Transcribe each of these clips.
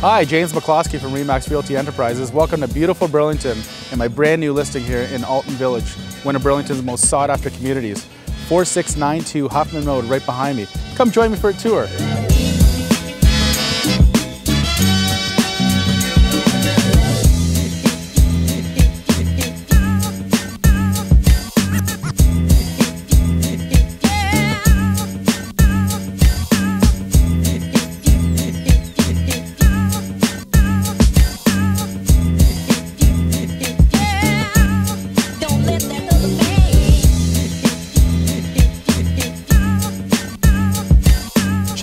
Hi, James McCloskey from Remax Realty Enterprises. Welcome to beautiful Burlington and my brand new listing here in Alton Village, one of Burlington's most sought after communities. 4692 Huffman Road right behind me. Come join me for a tour.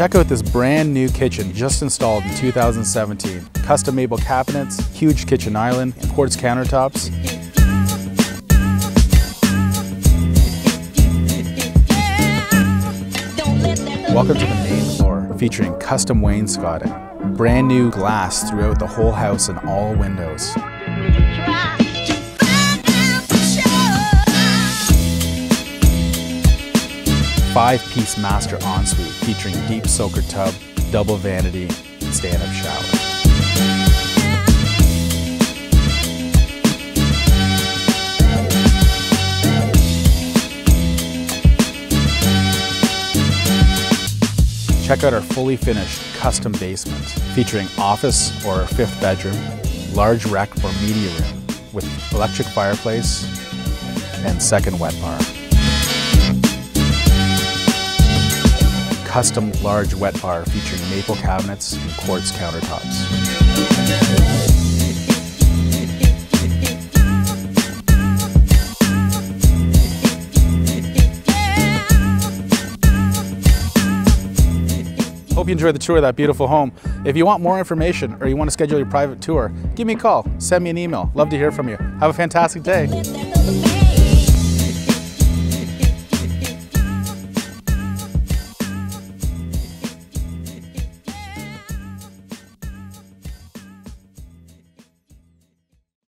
Check out this brand new kitchen just installed in 2017. Custom maple cabinets, huge kitchen island, and quartz countertops. Welcome to the main floor, featuring custom wainscoting. Brand new glass throughout the whole house and all windows. Five-piece master ensuite featuring deep soaker tub, double vanity, and stand-up shower. Check out our fully finished custom basement featuring office or fifth bedroom, large rec or media room with electric fireplace and second wet bar. Custom large wet bar featuring maple cabinets and quartz countertops. Hope you enjoyed the tour of that beautiful home. If you want more information or you want to schedule your private tour, give me a call, send me an email. Love to hear from you. Have a fantastic day.